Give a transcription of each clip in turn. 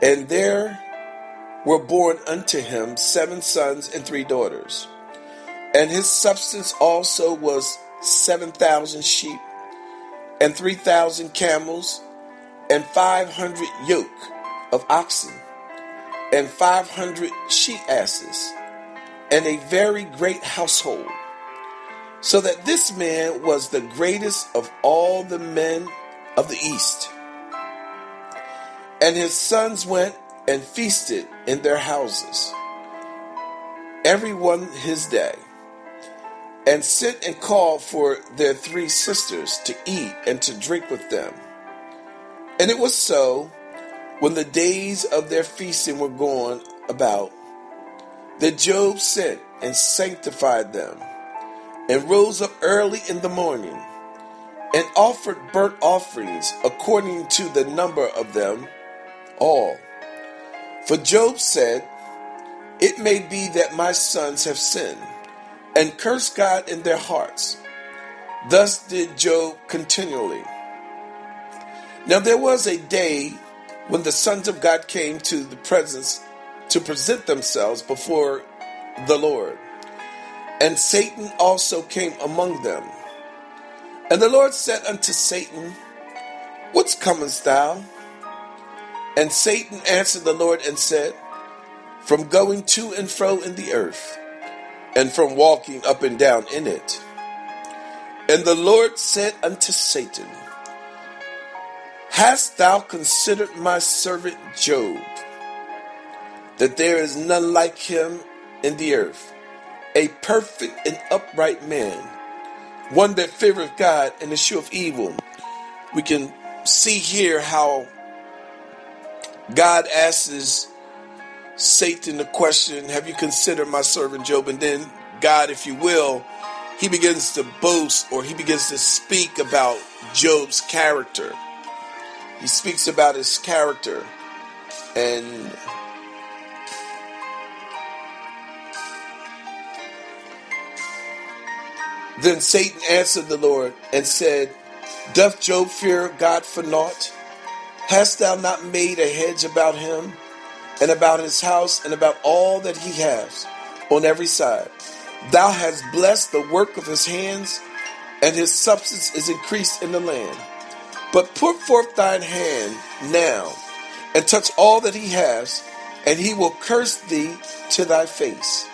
And there were born unto him seven sons and three daughters. And his substance also was seven thousand sheep, and three thousand camels, and five hundred yoke of oxen, and five hundred she asses, and a very great household. So that this man was the greatest of all the men of the east. And his sons went and feasted in their houses, every one his day, and sent and called for their three sisters to eat and to drink with them. And it was so, when the days of their feasting were gone about, that Job sent and sanctified them, and rose up early in the morning, and offered burnt offerings according to the number of them all. For Job said, It may be that my sons have sinned, and cursed God in their hearts. Thus did Job continually. Now there was a day when the sons of God came to the presence to present themselves before the Lord. And Satan also came among them. And the Lord said unto Satan, Whence comest thou? And Satan answered the Lord and said, From going to and fro in the earth, and from walking up and down in it. And the Lord said unto Satan, Hast thou considered my servant Job, that there is none like him in the earth, a perfect and upright man, one that feareth God and is escheweth evil? We can see here how God asks Satan the question, Have you considered my servant Job? And then God, if you will, he begins to boast or he begins to speak about Job's character. He speaks about his character and Then Satan answered the Lord and said, Doth Job fear God for naught? Hast thou not made a hedge about him and about his house and about all that he has on every side? Thou hast blessed the work of his hands, and his substance is increased in the land. But put forth thine hand now and touch all that he has, and he will curse thee to thy face.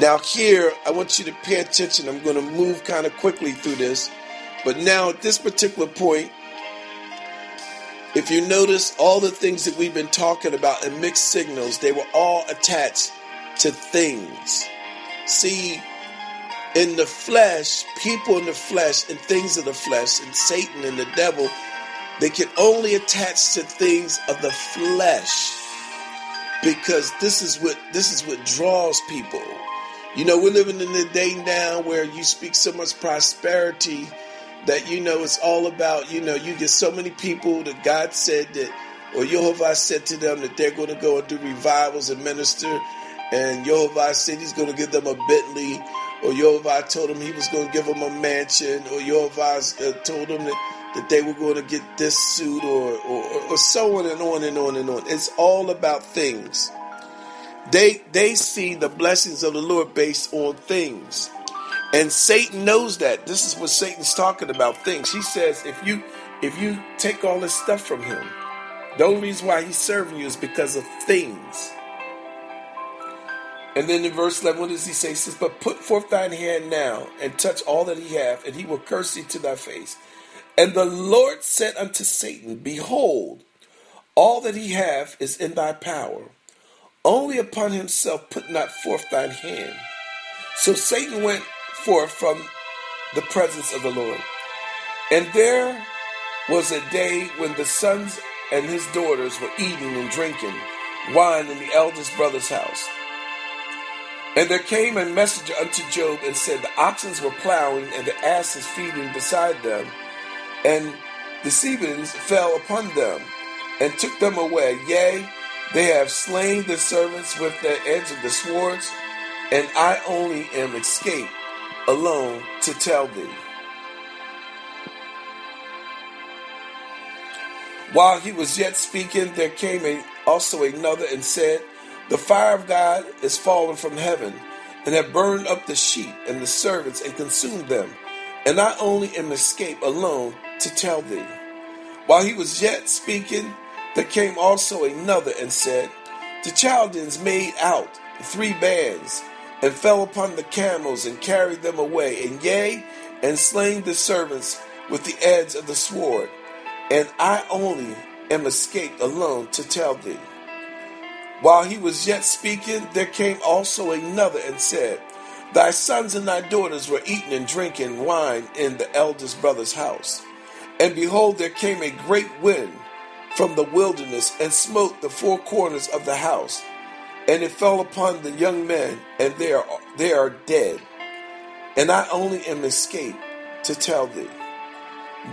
Now, here, I want you to pay attention. I'm going to move kind of quickly through this. But now, at this particular point, if you notice all the things that we've been talking about in mixed signals, they were all attached to things. See, in the flesh, people in the flesh and things of the flesh, and Satan and the devil, they can only attach to things of the flesh because this is what this is what draws people. You know, we're living in a day now where you speak so much prosperity that you know it's all about, you know, you get so many people that God said that or Jehovah said to them that they're going to go and do revivals and minister and Jehovah said he's going to give them a Bentley or Jehovah told them he was going to give them a mansion or Jehovah uh, told them that, that they were going to get this suit or, or, or so on and on and on and on. It's all about things. They they see the blessings of the Lord based on things. And Satan knows that. This is what Satan's talking about things. He says if you if you take all this stuff from him, the only reason why he's serving you is because of things. And then in verse 11, what does he say? He says, But put forth thine hand now, and touch all that he hath, and he will curse thee to thy face. And the Lord said unto Satan, Behold, all that he hath is in thy power only upon himself put not forth thine hand. So Satan went forth from the presence of the Lord. And there was a day when the sons and his daughters were eating and drinking wine in the eldest brother's house. And there came a messenger unto Job and said, The oxen were plowing and the asses feeding beside them, and the Sabeans fell upon them and took them away. Yea, they have slain the servants with the edge of the swords, and I only am escaped alone to tell thee. While he was yet speaking, there came a, also another and said, The fire of God is fallen from heaven, and have burned up the sheep and the servants and consumed them. And I only am escaped alone to tell thee. While he was yet speaking, there came also another and said, The Chaldeans made out three bands, and fell upon the camels and carried them away, and yea, and slain the servants with the edge of the sword. And I only am escaped alone to tell thee. While he was yet speaking, there came also another and said, Thy sons and thy daughters were eating and drinking wine in the eldest brother's house. And behold, there came a great wind from the wilderness and smote the four corners of the house. And it fell upon the young men, and they are, they are dead. And I only am escaped to tell thee.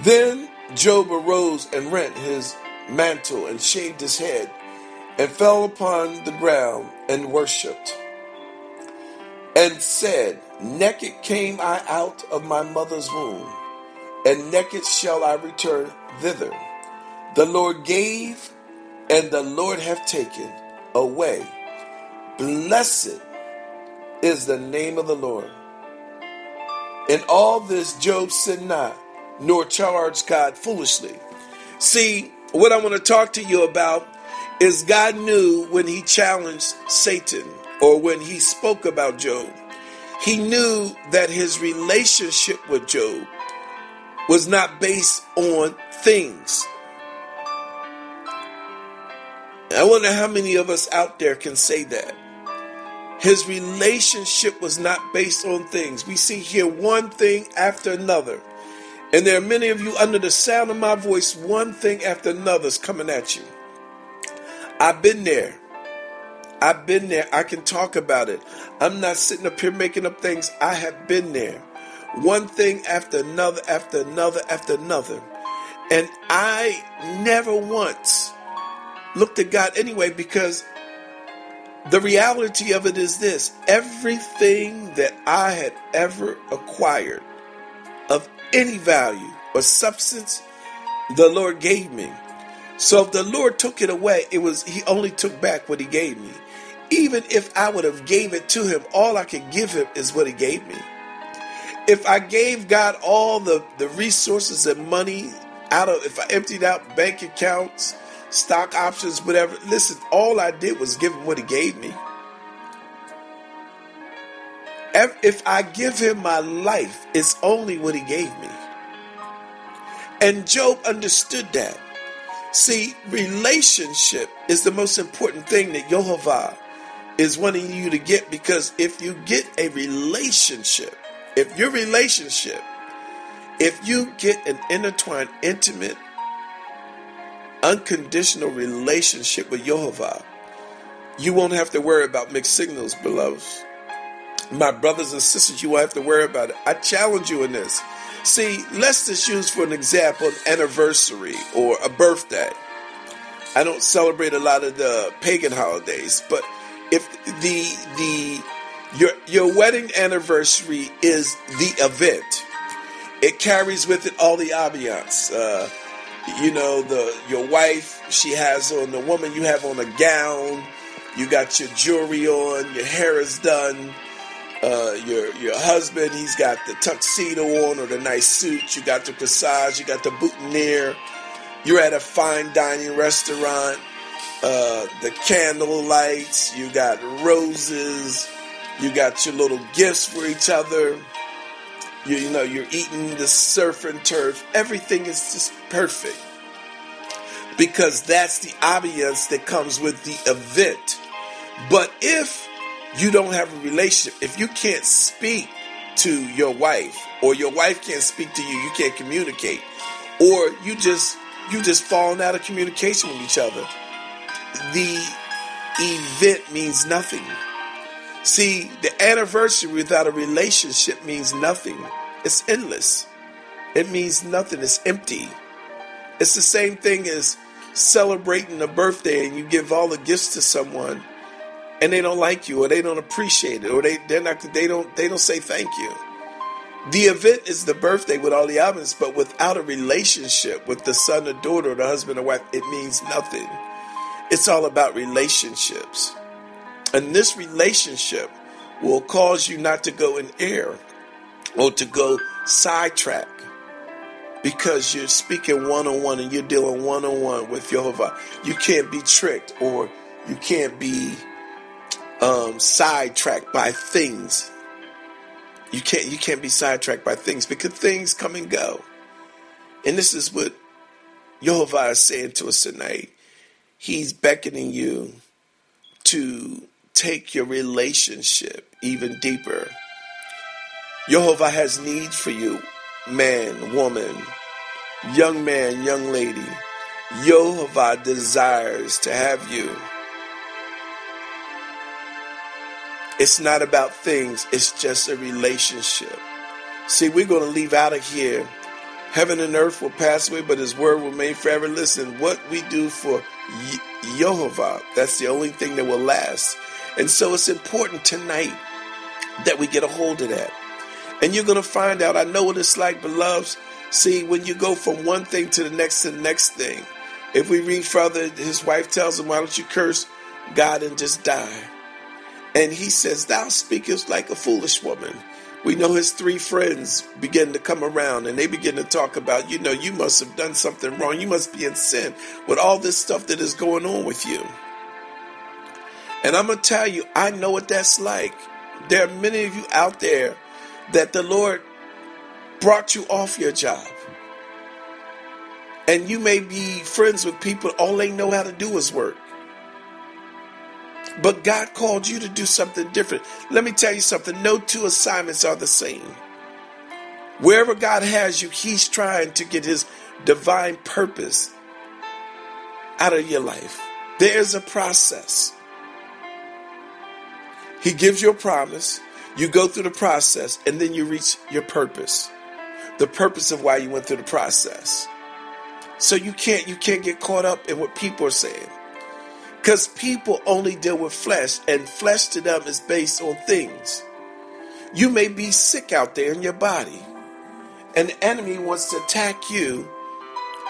Then Job arose and rent his mantle and shaved his head and fell upon the ground and worshipped and said, Naked came I out of my mother's womb, and naked shall I return thither. The Lord gave, and the Lord hath taken away. Blessed is the name of the Lord. In all this, Job sinned not, nor charged God foolishly. See, what I want to talk to you about is God knew when he challenged Satan or when he spoke about Job, he knew that his relationship with Job was not based on things. I wonder how many of us out there can say that. His relationship was not based on things. We see here one thing after another. And there are many of you under the sound of my voice, one thing after another is coming at you. I've been there. I've been there. I can talk about it. I'm not sitting up here making up things. I have been there. One thing after another, after another, after another. And I never once looked at God anyway because the reality of it is this everything that I had ever acquired of any value or substance, the Lord gave me. So if the Lord took it away, it was He only took back what He gave me. Even if I would have gave it to Him, all I could give Him is what He gave me. If I gave God all the, the resources and money out of, if I emptied out bank accounts, stock options, whatever, listen, all I did was give Him what He gave me. If I give Him my life, it's only what He gave me. And Job understood that. See, relationship is the most important thing that Jehovah is wanting you to get because if you get a relationship, if your relationship, if you get an intertwined, intimate, unconditional relationship with Jehovah, you won't have to worry about mixed signals, beloved. My brothers and sisters, you won't have to worry about it. I challenge you in this. See, let's just use for an example an anniversary or a birthday. I don't celebrate a lot of the pagan holidays, but if the the your your wedding anniversary is the event, it carries with it all the ambiance. Uh, you know, the your wife she has on the woman you have on a gown. You got your jewelry on, your hair is done uh, your your husband, he's got the tuxedo on or the nice suit. You got the corsage, you got the boutonniere. You're at a fine dining restaurant. Uh, the candle lights. You got roses. You got your little gifts for each other. You, you know, you're eating the surf and turf. Everything is just perfect because that's the ambiance that comes with the event. But if you don't have a relationship, if you can't speak to your wife or your wife can't speak to you, you can't communicate, or you just you just falling out of communication with each other, the event means nothing. See, the anniversary without a relationship means nothing. It's endless. It means nothing. It's empty. It's the same thing as celebrating a birthday and you give all the gifts to someone and they don't like you or they don't appreciate it or they they're not they don't they don't say thank you The event is the birthday with all the elements, but without a relationship with the son or daughter or the husband or wife, it means nothing. It's all about relationships. And this relationship will cause you not to go in error or to go sidetrack because you're speaking one on one and you're dealing one on one with Jehovah. You can't be tricked or you can't be um, sidetracked by things. You can't you can't be sidetracked by things because things come and go. And this is what Jehovah is saying to us tonight. He's beckoning you to take your relationship even deeper. Jehovah has needs for you, man, woman, young man, young lady. Jehovah desires to have you. It's not about things, it's just a relationship. See, we're going to leave out of here. Heaven and earth will pass away, but His word will remain forever. Listen, what we do for Jehovah, that's the only thing that will last. And so it's important tonight that we get a hold of that. And you're going to find out, I know what it's like, beloveds. See, when you go from one thing to the next to the next thing, if we read further, his wife tells him, Why don't you curse God and just die? And he says, Thou speakest like a foolish woman. We know his three friends begin to come around and they begin to talk about, you know, you must have done something wrong. You must be in sin with all this stuff that is going on with you. And I'm going to tell you, I know what that's like. There are many of you out there that the Lord brought you off your job. And you may be friends with people, all they know how to do is work. But God called you to do something different. Let me tell you something no two assignments are the same. Wherever God has you, He's trying to get His divine purpose out of your life. There's a process. He gives you a promise, you go through the process, and then you reach your purpose. The purpose of why you went through the process. So you can't you can't get caught up in what people are saying. Because people only deal with flesh, and flesh to them is based on things. You may be sick out there in your body. An enemy wants to attack you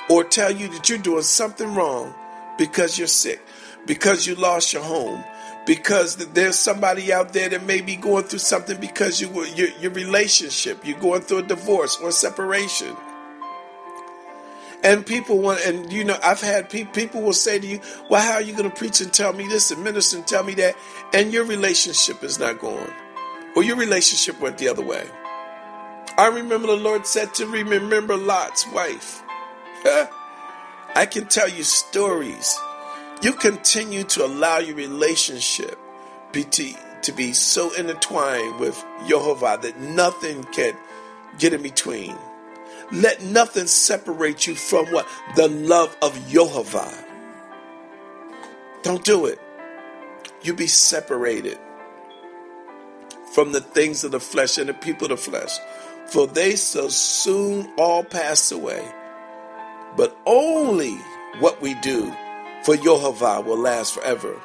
or tell you that you're doing something wrong because you're sick, because you lost your home, because there's somebody out there that may be going through something because you your, your relationship, you're going through a divorce or separation. And people want, and you know, I've had people, people will say to you, well, how are you going to preach and tell me this and minister and tell me that? And your relationship is not going. Or your relationship went the other way. I remember the Lord said to me, remember Lot's wife. I can tell you stories. You continue to allow your relationship to be so intertwined with Jehovah that nothing can get in between. Let nothing separate you from what? The love of Jehovah. Don't do it. You be separated from the things of the flesh and the people of the flesh, for they so soon all pass away. But only what we do for Jehovah will last forever.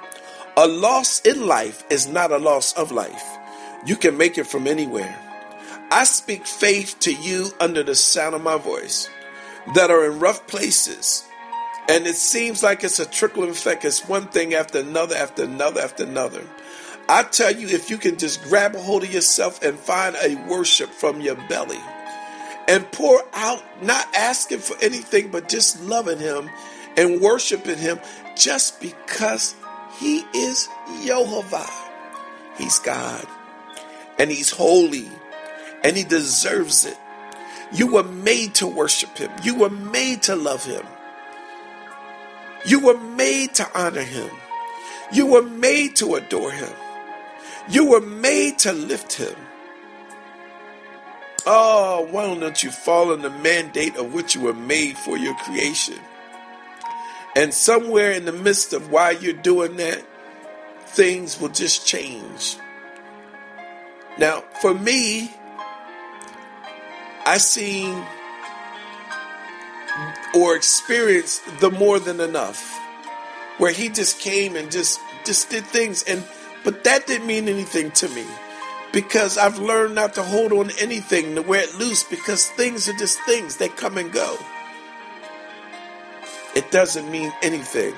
A loss in life is not a loss of life. You can make it from anywhere. I speak faith to you under the sound of my voice that are in rough places. And it seems like it's a trickling effect. It's one thing after another, after another, after another. I tell you, if you can just grab a hold of yourself and find a worship from your belly and pour out, not asking for anything, but just loving Him and worshiping Him just because He is Jehovah. He's God and He's holy and he deserves it. You were made to worship him. You were made to love him. You were made to honor him. You were made to adore him. You were made to lift him. Oh, why don't you follow the mandate of what you were made for your creation? And somewhere in the midst of why you're doing that, things will just change. Now, for me, I seen or experienced the more than enough, where he just came and just just did things, and but that didn't mean anything to me because I've learned not to hold on to anything, to wear it loose, because things are just things, they come and go. It doesn't mean anything.